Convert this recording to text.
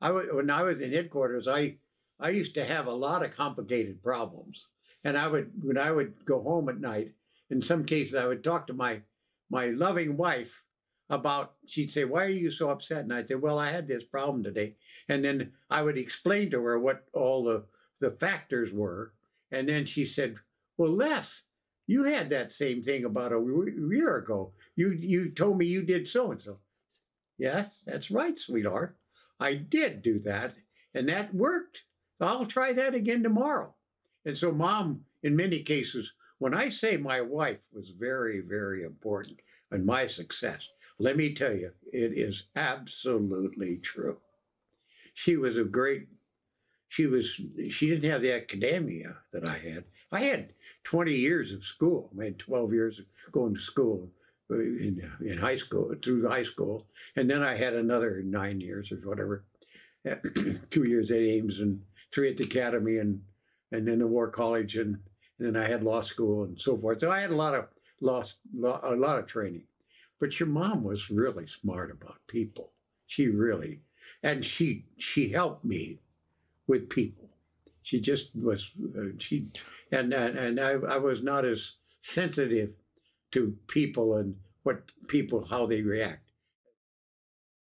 I when I was in headquarters, I I used to have a lot of complicated problems, and I would when I would go home at night. In some cases, I would talk to my my loving wife about. She'd say, "Why are you so upset?" And I'd say, "Well, I had this problem today," and then I would explain to her what all the the factors were, and then she said, "Well, Les." You had that same thing about a year ago. You you told me you did so and so. Yes, that's right, sweetheart. I did do that, and that worked. I'll try that again tomorrow. And so, mom, in many cases, when I say my wife was very, very important in my success, let me tell you, it is absolutely true. She was a great, she was, she didn't have the academia that I had. I had 20 years of school. I had 12 years of going to school in, in high school, through high school. And then I had another nine years or whatever, two years at Ames and three at the academy and, and then the War College and, and then I had law school and so forth. So I had a lot of law, a lot of training. But your mom was really smart about people. She really, and she she helped me with people. She just was uh, she, and and, and I, I was not as sensitive to people and what people how they react.